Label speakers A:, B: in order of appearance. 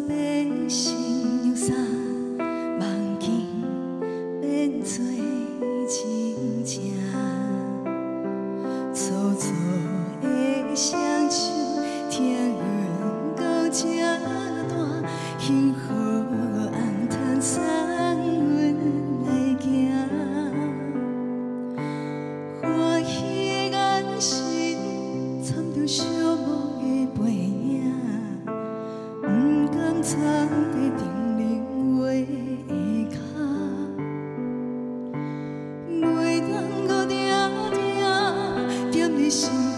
A: 悲喜站在冰冷雪下，每心。